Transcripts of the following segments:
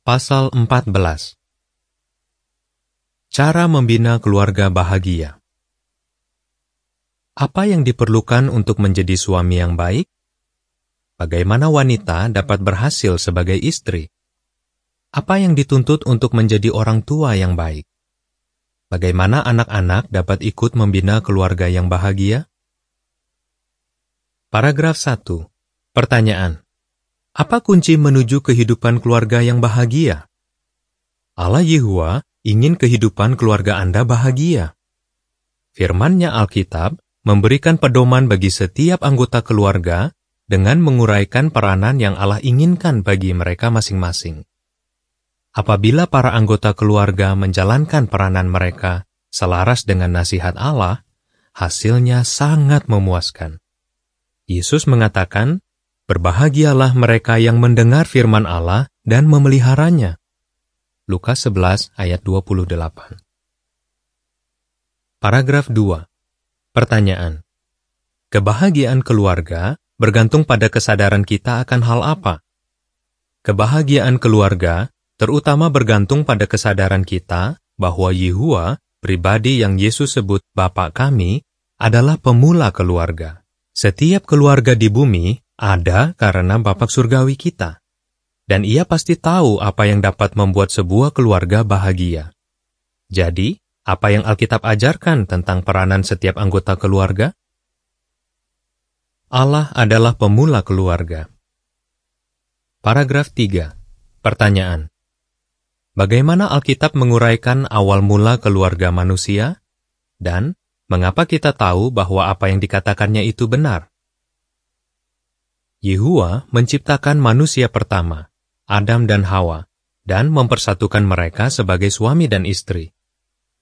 Pasal 14 Cara membina keluarga bahagia Apa yang diperlukan untuk menjadi suami yang baik? Bagaimana wanita dapat berhasil sebagai istri? Apa yang dituntut untuk menjadi orang tua yang baik? Bagaimana anak-anak dapat ikut membina keluarga yang bahagia? Paragraf 1. Pertanyaan. Apa kunci menuju kehidupan keluarga yang bahagia? Allah Yehua ingin kehidupan keluarga Anda bahagia. Firman-Nya Alkitab memberikan pedoman bagi setiap anggota keluarga dengan menguraikan peranan yang Allah inginkan bagi mereka masing-masing. Apabila para anggota keluarga menjalankan peranan mereka selaras dengan nasihat Allah, hasilnya sangat memuaskan. Yesus mengatakan, Berbahagialah mereka yang mendengar firman Allah dan memeliharanya. Lukas 11 ayat 28 Paragraf 2 Pertanyaan Kebahagiaan keluarga bergantung pada kesadaran kita akan hal apa? Kebahagiaan keluarga terutama bergantung pada kesadaran kita bahwa Yehua, pribadi yang Yesus sebut Bapak kami, adalah pemula keluarga. Setiap keluarga di bumi ada karena Bapak Surgawi kita. Dan ia pasti tahu apa yang dapat membuat sebuah keluarga bahagia. Jadi, apa yang Alkitab ajarkan tentang peranan setiap anggota keluarga? Allah adalah pemula keluarga. Paragraf 3. Pertanyaan. Bagaimana Alkitab menguraikan awal mula keluarga manusia? Dan, mengapa kita tahu bahwa apa yang dikatakannya itu benar? Yehua menciptakan manusia pertama, Adam dan Hawa, dan mempersatukan mereka sebagai suami dan istri.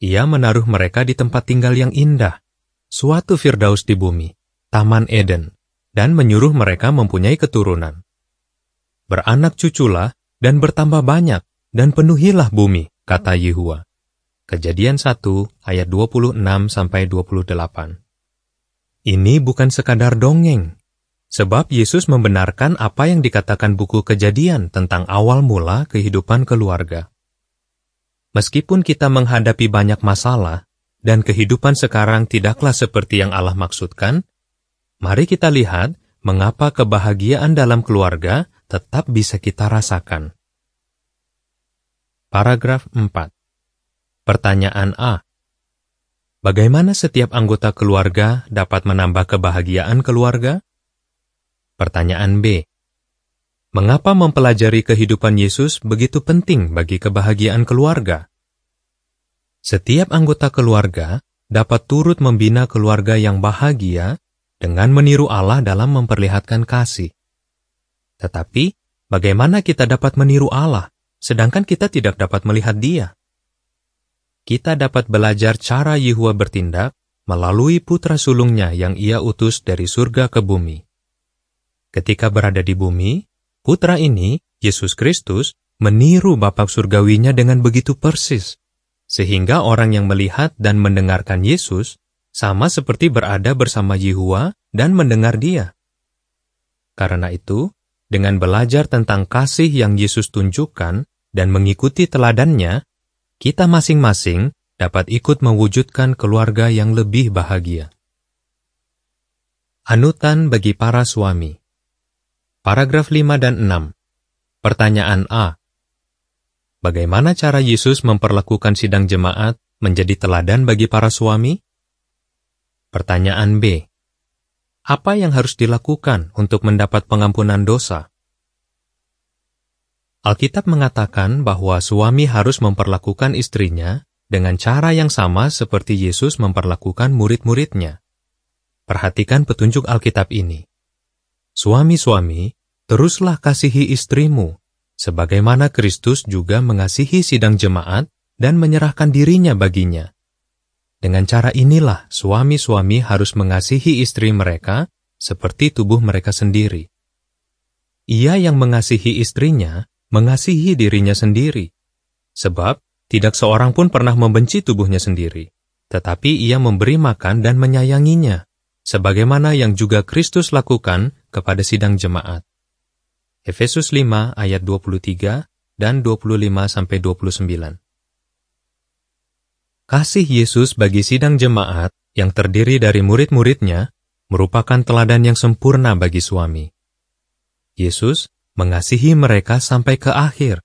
Ia menaruh mereka di tempat tinggal yang indah, suatu firdaus di bumi, Taman Eden, dan menyuruh mereka mempunyai keturunan. Beranak cuculah dan bertambah banyak, dan penuhilah bumi, kata Yehua. Kejadian 1 ayat 26 sampai 28. Ini bukan sekadar dongeng, Sebab Yesus membenarkan apa yang dikatakan buku kejadian tentang awal mula kehidupan keluarga. Meskipun kita menghadapi banyak masalah, dan kehidupan sekarang tidaklah seperti yang Allah maksudkan, mari kita lihat mengapa kebahagiaan dalam keluarga tetap bisa kita rasakan. Paragraf 4 Pertanyaan A. Bagaimana setiap anggota keluarga dapat menambah kebahagiaan keluarga? Pertanyaan B. Mengapa mempelajari kehidupan Yesus begitu penting bagi kebahagiaan keluarga? Setiap anggota keluarga dapat turut membina keluarga yang bahagia dengan meniru Allah dalam memperlihatkan kasih. Tetapi, bagaimana kita dapat meniru Allah, sedangkan kita tidak dapat melihat Dia? Kita dapat belajar cara Yehua bertindak melalui putra sulungnya yang ia utus dari surga ke bumi. Ketika berada di bumi, putra ini, Yesus Kristus, meniru Bapak Surgawinya dengan begitu persis, sehingga orang yang melihat dan mendengarkan Yesus sama seperti berada bersama Yehua dan mendengar dia. Karena itu, dengan belajar tentang kasih yang Yesus tunjukkan dan mengikuti teladannya, kita masing-masing dapat ikut mewujudkan keluarga yang lebih bahagia. Anutan bagi para suami Paragraf 5 dan 6. Pertanyaan A. Bagaimana cara Yesus memperlakukan sidang jemaat menjadi teladan bagi para suami? Pertanyaan B. Apa yang harus dilakukan untuk mendapat pengampunan dosa? Alkitab mengatakan bahwa suami harus memperlakukan istrinya dengan cara yang sama seperti Yesus memperlakukan murid-muridnya. Perhatikan petunjuk Alkitab ini. Suami-suami, teruslah kasihi istrimu, sebagaimana Kristus juga mengasihi sidang jemaat dan menyerahkan dirinya baginya. Dengan cara inilah suami-suami harus mengasihi istri mereka seperti tubuh mereka sendiri. Ia yang mengasihi istrinya, mengasihi dirinya sendiri. Sebab, tidak seorang pun pernah membenci tubuhnya sendiri, tetapi ia memberi makan dan menyayanginya, sebagaimana yang juga Kristus lakukan kepada sidang jemaat. Efesus 5 ayat 23 dan 25-29. Kasih Yesus bagi sidang jemaat yang terdiri dari murid-muridnya merupakan teladan yang sempurna bagi suami. Yesus mengasihi mereka sampai ke akhir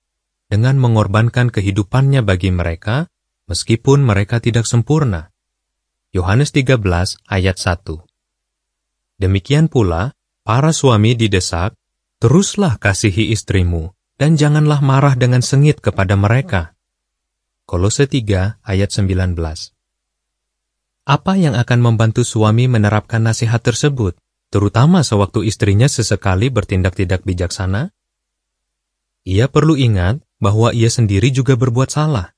dengan mengorbankan kehidupannya bagi mereka meskipun mereka tidak sempurna. Yohanes 13 ayat 1 Demikian pula, para suami didesak, teruslah kasihi istrimu, dan janganlah marah dengan sengit kepada mereka. Kolose 3 ayat 19 Apa yang akan membantu suami menerapkan nasihat tersebut, terutama sewaktu istrinya sesekali bertindak tidak bijaksana? Ia perlu ingat bahwa ia sendiri juga berbuat salah.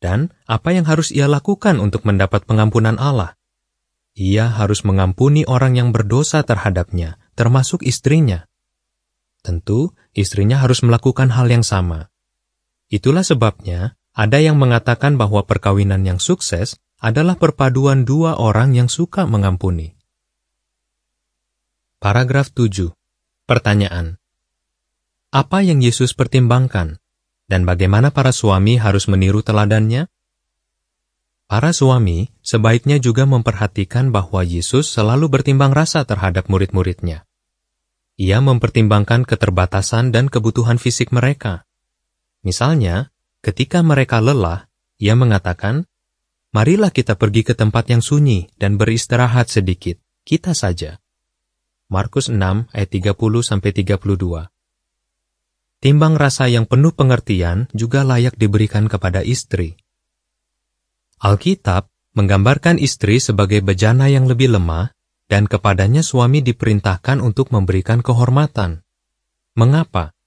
Dan apa yang harus ia lakukan untuk mendapat pengampunan Allah? Ia harus mengampuni orang yang berdosa terhadapnya, termasuk istrinya. Tentu, istrinya harus melakukan hal yang sama. Itulah sebabnya ada yang mengatakan bahwa perkawinan yang sukses adalah perpaduan dua orang yang suka mengampuni. Paragraf 7. Pertanyaan. Apa yang Yesus pertimbangkan, dan bagaimana para suami harus meniru teladannya? Para suami sebaiknya juga memperhatikan bahwa Yesus selalu bertimbang rasa terhadap murid-muridnya. Ia mempertimbangkan keterbatasan dan kebutuhan fisik mereka. Misalnya, Ketika mereka lelah, ia mengatakan, Marilah kita pergi ke tempat yang sunyi dan beristirahat sedikit, kita saja. Markus 6 ayat 30-32 Timbang rasa yang penuh pengertian juga layak diberikan kepada istri. Alkitab menggambarkan istri sebagai bejana yang lebih lemah dan kepadanya suami diperintahkan untuk memberikan kehormatan. Mengapa?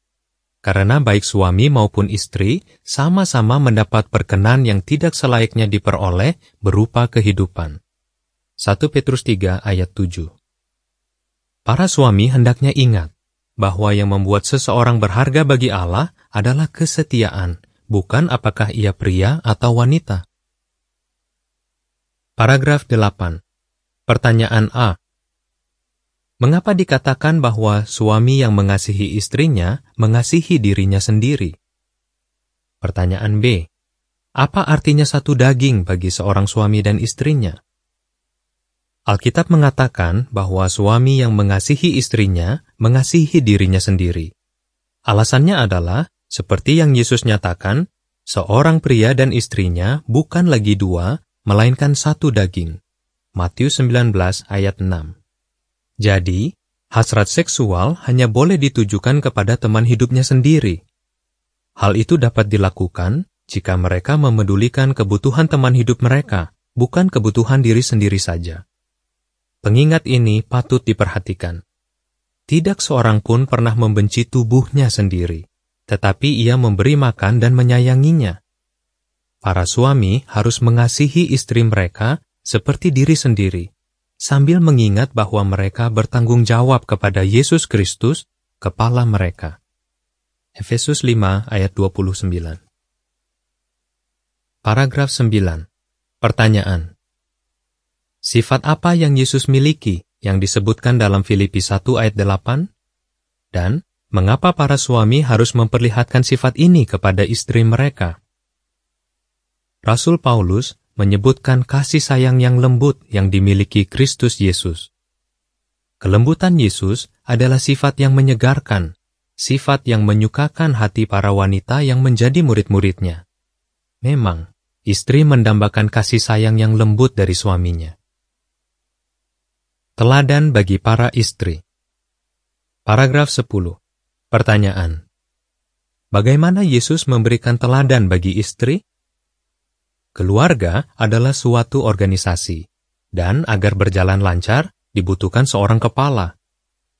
karena baik suami maupun istri sama-sama mendapat perkenan yang tidak selayaknya diperoleh berupa kehidupan. 1 Petrus 3 ayat 7 Para suami hendaknya ingat bahwa yang membuat seseorang berharga bagi Allah adalah kesetiaan, bukan apakah ia pria atau wanita. Paragraf 8. Pertanyaan A. Mengapa dikatakan bahwa suami yang mengasihi istrinya mengasihi dirinya sendiri? Pertanyaan B. Apa artinya satu daging bagi seorang suami dan istrinya? Alkitab mengatakan bahwa suami yang mengasihi istrinya mengasihi dirinya sendiri. Alasannya adalah, seperti yang Yesus nyatakan, seorang pria dan istrinya bukan lagi dua, melainkan satu daging. Matius 19 ayat 6 jadi, hasrat seksual hanya boleh ditujukan kepada teman hidupnya sendiri. Hal itu dapat dilakukan jika mereka memedulikan kebutuhan teman hidup mereka, bukan kebutuhan diri sendiri saja. Pengingat ini patut diperhatikan. Tidak seorang pun pernah membenci tubuhnya sendiri, tetapi ia memberi makan dan menyayanginya. Para suami harus mengasihi istri mereka seperti diri sendiri, sambil mengingat bahwa mereka bertanggung jawab kepada Yesus Kristus, kepala mereka. Efesus 5 ayat 29 Paragraf 9 Pertanyaan Sifat apa yang Yesus miliki yang disebutkan dalam Filipi 1 ayat 8? Dan mengapa para suami harus memperlihatkan sifat ini kepada istri mereka? Rasul Paulus menyebutkan kasih sayang yang lembut yang dimiliki Kristus Yesus. Kelembutan Yesus adalah sifat yang menyegarkan, sifat yang menyukakan hati para wanita yang menjadi murid-muridnya. Memang, istri mendambakan kasih sayang yang lembut dari suaminya. Teladan bagi para istri Paragraf 10 Pertanyaan Bagaimana Yesus memberikan teladan bagi istri? Keluarga adalah suatu organisasi, dan agar berjalan lancar, dibutuhkan seorang kepala.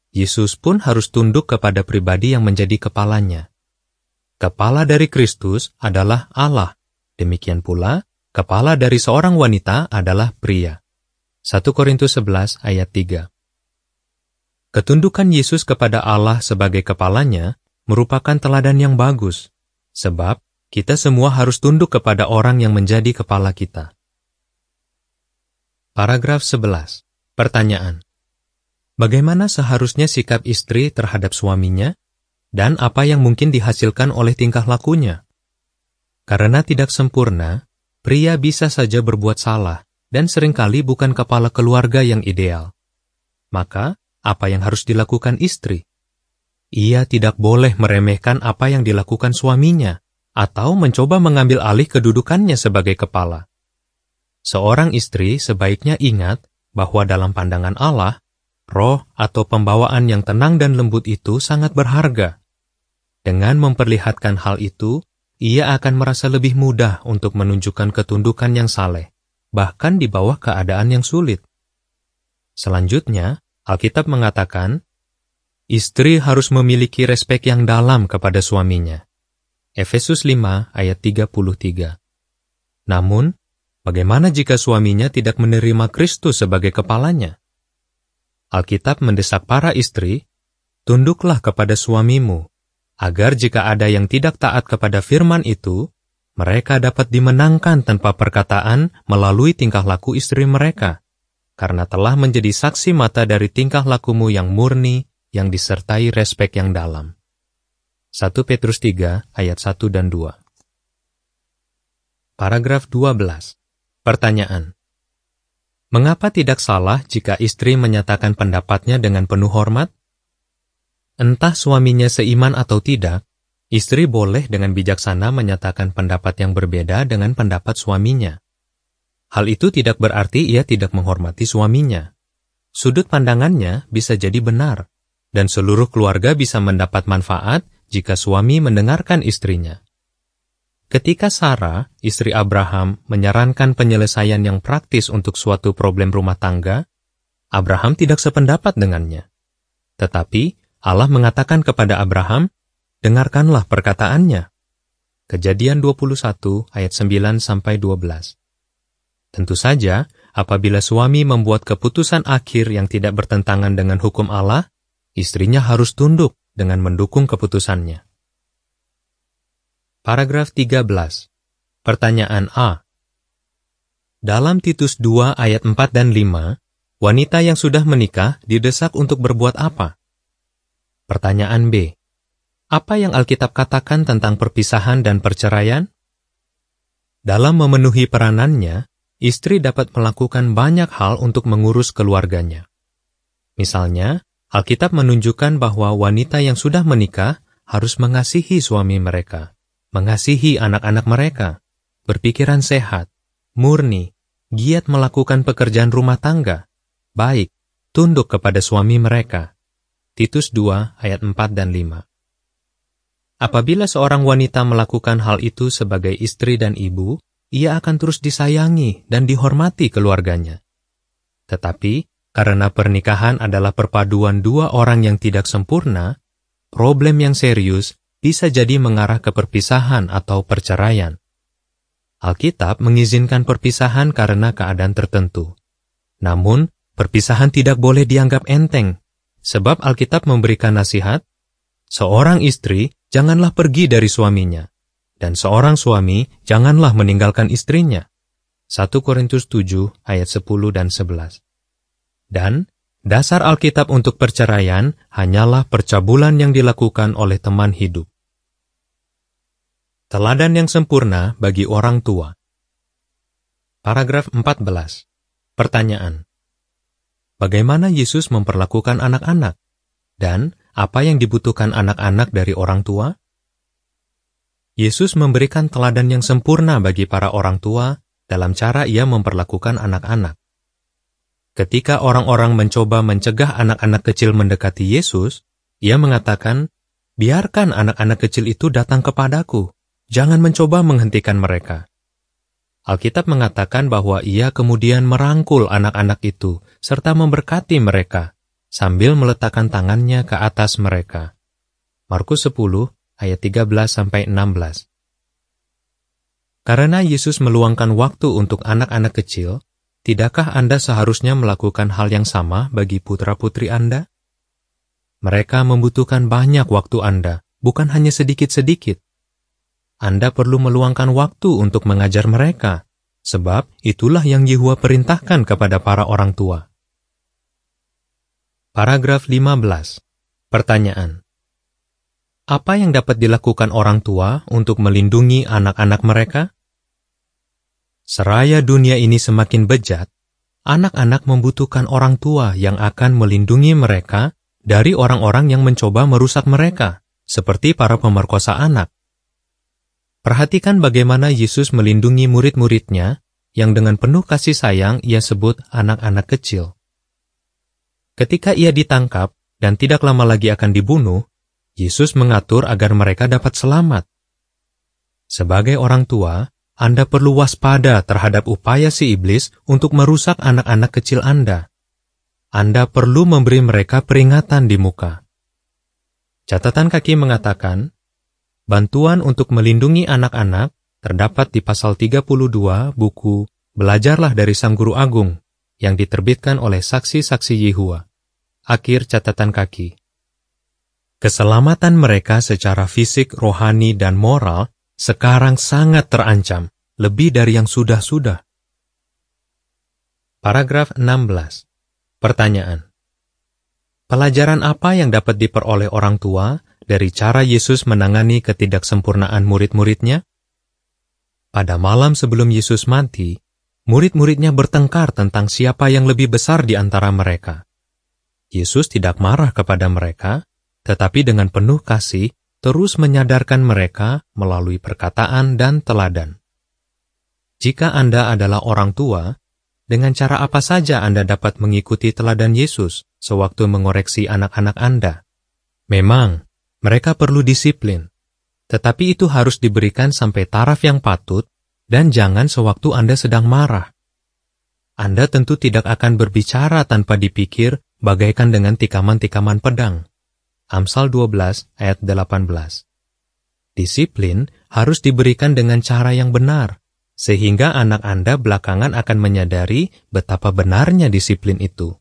Yesus pun harus tunduk kepada pribadi yang menjadi kepalanya. Kepala dari Kristus adalah Allah. Demikian pula, kepala dari seorang wanita adalah pria. 1 Korintus 11 ayat 3 Ketundukan Yesus kepada Allah sebagai kepalanya merupakan teladan yang bagus, sebab kita semua harus tunduk kepada orang yang menjadi kepala kita. Paragraf 11. Pertanyaan. Bagaimana seharusnya sikap istri terhadap suaminya? dan apa yang mungkin dihasilkan oleh tingkah lakunya. Karena tidak sempurna, pria bisa saja berbuat salah dan sering kali bukan kepala keluarga yang ideal. Maka, apa yang harus dilakukan istri? Ia tidak boleh meremehkan apa yang dilakukan suaminya atau mencoba mengambil alih kedudukannya sebagai kepala. Seorang istri sebaiknya ingat bahwa dalam pandangan Allah, roh atau pembawaan yang tenang dan lembut itu sangat berharga. Dengan memperlihatkan hal itu, ia akan merasa lebih mudah untuk menunjukkan ketundukan yang saleh, bahkan di bawah keadaan yang sulit. Selanjutnya, Alkitab mengatakan, istri harus memiliki respek yang dalam kepada suaminya. Efesus 5 ayat 33. Namun, bagaimana jika suaminya tidak menerima Kristus sebagai kepalanya? Alkitab mendesak para istri, tunduklah kepada suamimu, agar jika ada yang tidak taat kepada firman itu, mereka dapat dimenangkan tanpa perkataan melalui tingkah laku istri mereka, karena telah menjadi saksi mata dari tingkah lakumu yang murni, yang disertai respek yang dalam. 1 Petrus 3 ayat 1 dan 2 Paragraf 12 Pertanyaan Mengapa tidak salah jika istri menyatakan pendapatnya dengan penuh hormat? Entah suaminya seiman atau tidak, istri boleh dengan bijaksana menyatakan pendapat yang berbeda dengan pendapat suaminya. Hal itu tidak berarti ia tidak menghormati suaminya. Sudut pandangannya bisa jadi benar, dan seluruh keluarga bisa mendapat manfaat jika suami mendengarkan istrinya. Ketika Sarah, istri Abraham, menyarankan penyelesaian yang praktis untuk suatu problem rumah tangga, Abraham tidak sependapat dengannya. Tetapi, Allah mengatakan kepada Abraham, dengarkanlah perkataannya. Kejadian 21 ayat 9 sampai 12. Tentu saja, apabila suami membuat keputusan akhir yang tidak bertentangan dengan hukum Allah, istrinya harus tunduk dengan mendukung keputusannya. Paragraf 13. Pertanyaan A. Dalam Titus 2 ayat 4 dan 5, wanita yang sudah menikah didesak untuk berbuat apa? Pertanyaan B. Apa yang Alkitab katakan tentang perpisahan dan perceraian? Dalam memenuhi peranannya, istri dapat melakukan banyak hal untuk mengurus keluarganya. Misalnya, Alkitab menunjukkan bahwa wanita yang sudah menikah harus mengasihi suami mereka, mengasihi anak-anak mereka, berpikiran sehat, murni, giat melakukan pekerjaan rumah tangga, baik, tunduk kepada suami mereka, Titus 2 ayat 4 dan 5. Apabila seorang wanita melakukan hal itu sebagai istri dan ibu, ia akan terus disayangi dan dihormati keluarganya. Tetapi, karena pernikahan adalah perpaduan dua orang yang tidak sempurna, problem yang serius bisa jadi mengarah ke perpisahan atau perceraian. Alkitab mengizinkan perpisahan karena keadaan tertentu. Namun, perpisahan tidak boleh dianggap enteng Sebab Alkitab memberikan nasihat, seorang istri janganlah pergi dari suaminya, dan seorang suami janganlah meninggalkan istrinya. 1 Korintus 7 ayat 10 dan 11. Dan dasar Alkitab untuk perceraian hanyalah percabulan yang dilakukan oleh teman hidup. Teladan yang sempurna bagi orang tua. Paragraf 14. Pertanyaan bagaimana Yesus memperlakukan anak-anak, dan apa yang dibutuhkan anak-anak dari orang tua? Yesus memberikan teladan yang sempurna bagi para orang tua dalam cara ia memperlakukan anak-anak. Ketika orang-orang mencoba mencegah anak-anak kecil mendekati Yesus, ia mengatakan, "Biarkan anak-anak kecil itu datang kepadaku, jangan mencoba menghentikan mereka." Alkitab mengatakan bahwa ia kemudian merangkul anak-anak itu serta memberkati mereka sambil meletakkan tangannya ke atas mereka. Markus 10 ayat 13 sampai 16. Karena Yesus meluangkan waktu untuk anak-anak kecil, tidakkah Anda seharusnya melakukan hal yang sama bagi putra-putri Anda? Mereka membutuhkan banyak waktu Anda, bukan hanya sedikit-sedikit. Anda perlu meluangkan waktu untuk mengajar mereka, sebab itulah yang Yehua perintahkan kepada para orang tua. Paragraf 15. Pertanyaan. Apa yang dapat dilakukan orang tua untuk melindungi anak-anak mereka? Seraya dunia ini semakin bejat, anak-anak membutuhkan orang tua yang akan melindungi mereka dari orang-orang yang mencoba merusak mereka, seperti para pemerkosa anak. Perhatikan bagaimana Yesus melindungi murid-muridnya yang dengan penuh kasih sayang ia sebut anak-anak kecil. Ketika ia ditangkap dan tidak lama lagi akan dibunuh, Yesus mengatur agar mereka dapat selamat. Sebagai orang tua, Anda perlu waspada terhadap upaya si iblis untuk merusak anak-anak kecil Anda. Anda perlu memberi mereka peringatan di muka. Catatan kaki mengatakan, bantuan untuk melindungi anak-anak terdapat di pasal 32 buku Belajarlah dari Sang Guru Agung yang diterbitkan oleh saksi-saksi Yehua. Akhir catatan kaki. Keselamatan mereka secara fisik, rohani, dan moral sekarang sangat terancam, lebih dari yang sudah-sudah. Paragraf 16. Pertanyaan. Pelajaran apa yang dapat diperoleh orang tua dari cara Yesus menangani ketidaksempurnaan murid-muridnya? Pada malam sebelum Yesus mati, murid-muridnya bertengkar tentang siapa yang lebih besar di antara mereka. Yesus tidak marah kepada mereka, tetapi dengan penuh kasih terus menyadarkan mereka melalui perkataan dan teladan. Jika Anda adalah orang tua, dengan cara apa saja Anda dapat mengikuti teladan Yesus sewaktu mengoreksi anak-anak Anda? Memang, mereka perlu disiplin, tetapi itu harus diberikan sampai taraf yang patut dan jangan sewaktu Anda sedang marah. Anda tentu tidak akan berbicara tanpa dipikir bagaikan dengan tikaman-tikaman pedang. Amsal 12 ayat 18. Disiplin harus diberikan dengan cara yang benar, sehingga anak Anda belakangan akan menyadari betapa benarnya disiplin itu.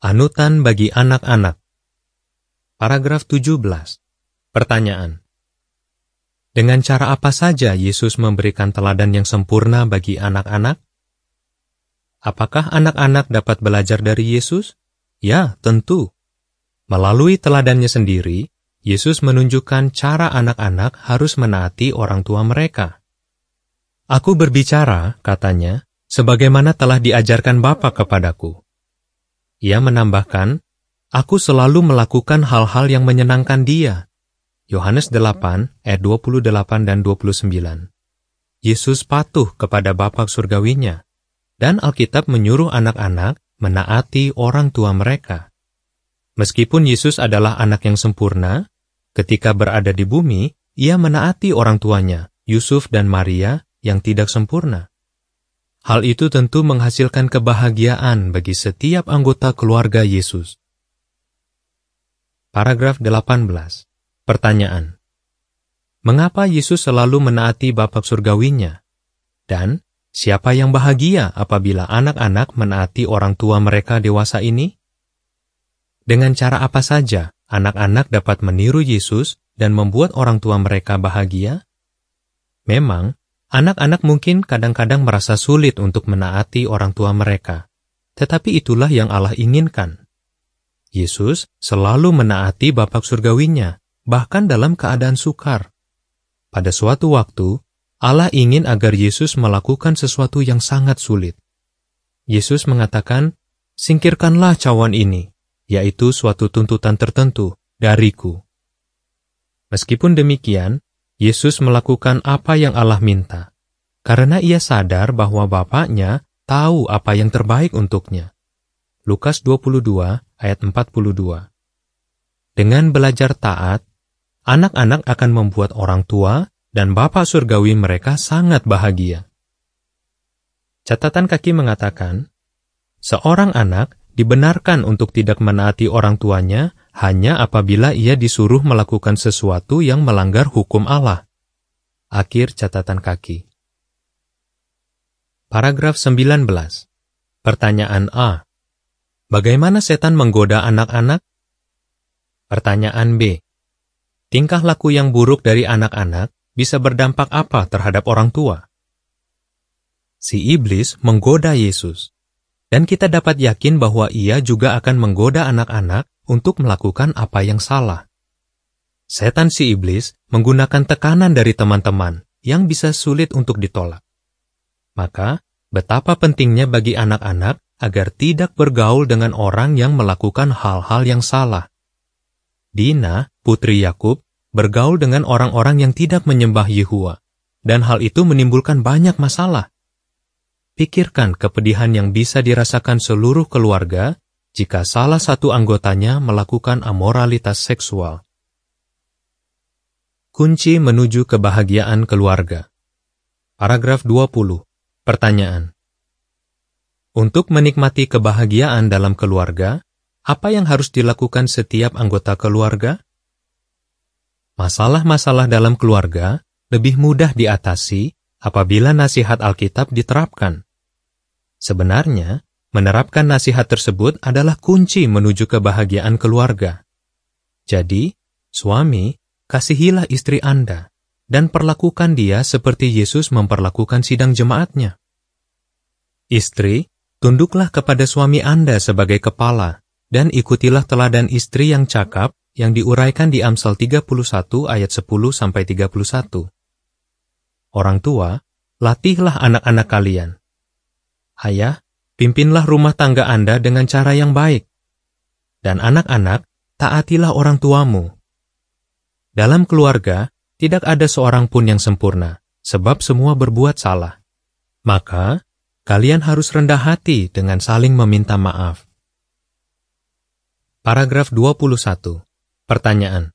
Anutan bagi anak-anak Paragraf 17 Pertanyaan Dengan cara apa saja Yesus memberikan teladan yang sempurna bagi anak-anak? Apakah anak-anak dapat belajar dari Yesus? Ya, tentu. Melalui teladannya sendiri, Yesus menunjukkan cara anak-anak harus menaati orang tua mereka. Aku berbicara, katanya, sebagaimana telah diajarkan Bapa kepadaku. Ia menambahkan, Aku selalu melakukan hal-hal yang menyenangkan dia. Yohanes 8 ayat 28 dan 29. Yesus patuh kepada Bapa surgawinya, dan Alkitab menyuruh anak-anak menaati orang tua mereka. Meskipun Yesus adalah anak yang sempurna, ketika berada di bumi, ia menaati orang tuanya, Yusuf dan Maria, yang tidak sempurna. Hal itu tentu menghasilkan kebahagiaan bagi setiap anggota keluarga Yesus. Paragraf 18. Pertanyaan. Mengapa Yesus selalu menaati Bapak Surgawinya? Dan, siapa yang bahagia apabila anak-anak menaati orang tua mereka dewasa ini? Dengan cara apa saja anak-anak dapat meniru Yesus dan membuat orang tua mereka bahagia? Memang, anak-anak mungkin kadang-kadang merasa sulit untuk menaati orang tua mereka, tetapi itulah yang Allah inginkan. Yesus selalu menaati Bapak Surgawinya, bahkan dalam keadaan sukar. Pada suatu waktu, Allah ingin agar Yesus melakukan sesuatu yang sangat sulit. Yesus mengatakan, Singkirkanlah cawan ini, yaitu suatu tuntutan tertentu dariku. Meskipun demikian, Yesus melakukan apa yang Allah minta, karena ia sadar bahwa Bapaknya tahu apa yang terbaik untuknya. Lukas 22 ayat 42 Dengan belajar taat, anak-anak akan membuat orang tua dan Bapak Surgawi mereka sangat bahagia. Catatan kaki mengatakan, seorang anak dibenarkan untuk tidak menaati orang tuanya hanya apabila ia disuruh melakukan sesuatu yang melanggar hukum Allah. Akhir catatan kaki. Paragraf 19. Pertanyaan A. Bagaimana setan menggoda anak-anak? Pertanyaan B. Tingkah laku yang buruk dari anak-anak bisa berdampak apa terhadap orang tua? Si iblis menggoda Yesus dan kita dapat yakin bahwa ia juga akan menggoda anak-anak untuk melakukan apa yang salah. setan si iblis menggunakan tekanan dari teman-teman yang bisa sulit untuk ditolak. Maka, betapa pentingnya bagi anak-anak agar tidak bergaul dengan orang yang melakukan hal-hal yang salah. Dina, putri Yakub, bergaul dengan orang-orang yang tidak menyembah Yehua, dan hal itu menimbulkan banyak masalah. Pikirkan kepedihan yang bisa dirasakan seluruh keluarga jika salah satu anggotanya melakukan amoralitas seksual. Kunci menuju kebahagiaan keluarga. Paragraf 20. Pertanyaan. Untuk menikmati kebahagiaan dalam keluarga, apa yang harus dilakukan setiap anggota keluarga? Masalah-masalah dalam keluarga lebih mudah diatasi apabila nasihat Alkitab diterapkan. Sebenarnya, menerapkan nasihat tersebut adalah kunci menuju kebahagiaan keluarga. Jadi, suami, kasihilah istri Anda, dan perlakukan dia seperti Yesus memperlakukan sidang jemaatnya. Istri, tunduklah kepada suami Anda sebagai kepala, dan ikutilah teladan istri yang cakap yang diuraikan di Amsal 31 ayat 10-31. Orang tua, latihlah anak-anak kalian, Ayah, pimpinlah rumah tangga Anda dengan cara yang baik. Dan anak-anak, taatilah orang tuamu. Dalam keluarga, tidak ada seorang pun yang sempurna, sebab semua berbuat salah. Maka, kalian harus rendah hati dengan saling meminta maaf. Paragraf 21. Pertanyaan.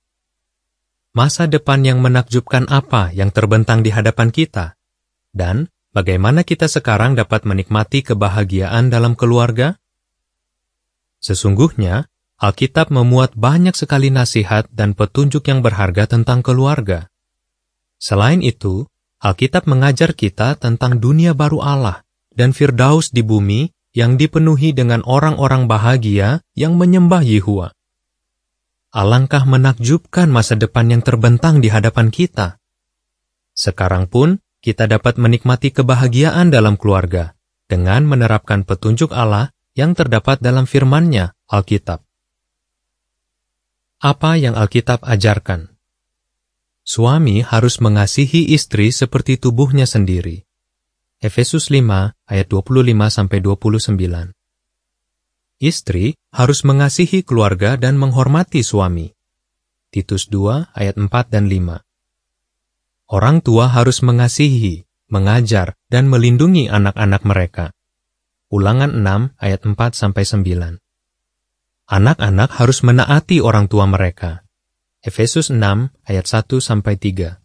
Masa depan yang menakjubkan apa yang terbentang di hadapan kita? Dan Bagaimana kita sekarang dapat menikmati kebahagiaan dalam keluarga? Sesungguhnya, Alkitab memuat banyak sekali nasihat dan petunjuk yang berharga tentang keluarga. Selain itu, Alkitab mengajar kita tentang dunia baru Allah dan Firdaus di bumi yang dipenuhi dengan orang-orang bahagia yang menyembah Yehua. Alangkah menakjubkan masa depan yang terbentang di hadapan kita. Sekarang pun, kita dapat menikmati kebahagiaan dalam keluarga dengan menerapkan petunjuk Allah yang terdapat dalam firman-Nya, Alkitab. Apa yang Alkitab ajarkan? Suami harus mengasihi istri seperti tubuhnya sendiri. Efesus 5 ayat 25-29 Istri harus mengasihi keluarga dan menghormati suami. Titus 2 ayat 4 dan 5 Orang tua harus mengasihi, mengajar, dan melindungi anak-anak mereka. Ulangan 6 ayat 4-9 Anak-anak harus menaati orang tua mereka. Efesus 6 ayat 1-3